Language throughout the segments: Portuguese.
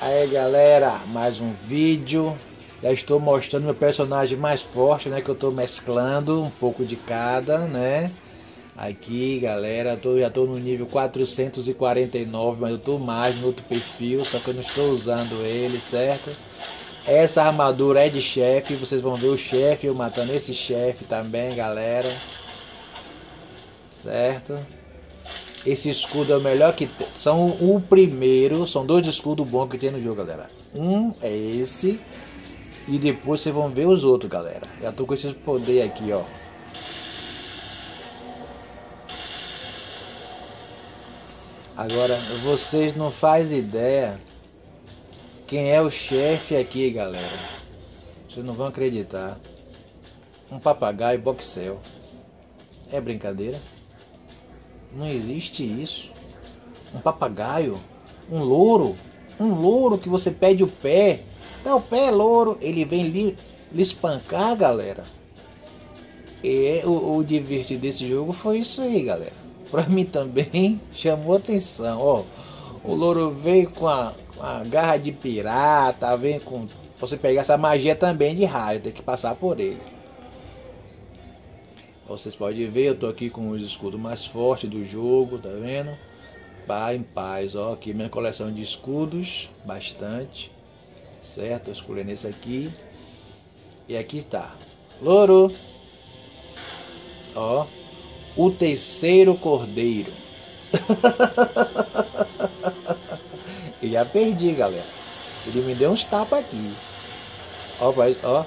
Aí galera, mais um vídeo. Já estou mostrando meu personagem mais forte, né? Que eu estou mesclando um pouco de cada, né? Aqui galera, tô, já estou no nível 449, mas eu estou mais no outro perfil, só que eu não estou usando ele, certo? Essa armadura é de chefe, vocês vão ver o chefe, eu matando esse chefe também, galera. Certo? Esse escudo é o melhor que tem. São o primeiro, são dois escudos bons que tem no jogo, galera. Um é esse. E depois vocês vão ver os outros, galera. Já tô com esses poder aqui, ó. Agora, vocês não fazem ideia quem é o chefe aqui, galera. Vocês não vão acreditar. Um papagaio boxel. É brincadeira? Não existe isso. Um papagaio, um louro, um louro que você pede o pé. Dá o pé, louro. Ele vem lhe, lhe espancar, galera. E o, o divertido desse jogo foi isso aí, galera. Pra mim também chamou atenção. Ó, o louro veio com a, com a garra de pirata, vem com. Você pegar essa magia também de raio, tem que passar por ele. Vocês podem ver, eu tô aqui com os escudos mais fortes do jogo, tá vendo? Pá em paz, ó, aqui minha coleção de escudos, bastante, certo? Tô escolhendo esse aqui. E aqui está, louro, ó, o terceiro cordeiro. Eu já perdi, galera. Ele me deu uns tapas aqui. Ó, ó,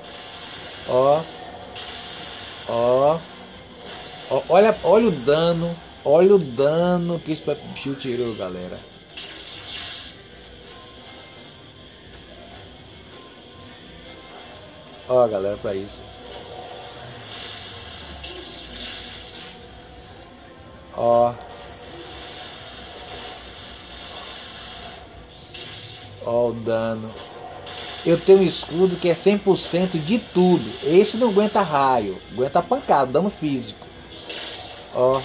ó, ó. Olha, olha o dano. Olha o dano que esse bicho tirou, galera. Ó, galera, para isso. Ó. Ó o dano. Eu tenho um escudo que é 100% de tudo. Esse não aguenta raio, aguenta pancada, dano físico. Ó.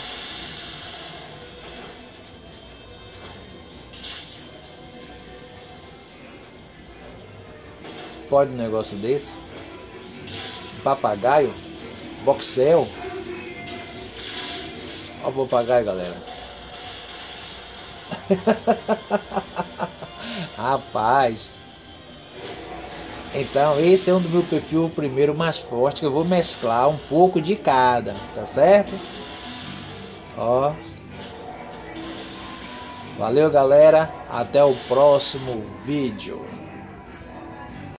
Pode um negócio desse? Papagaio? Boxel? Ó o papagaio, galera. Rapaz. Então, esse é um do meu perfil primeiro mais forte, que eu vou mesclar um pouco de cada, tá certo? Ó. Valeu, galera. Até o próximo vídeo.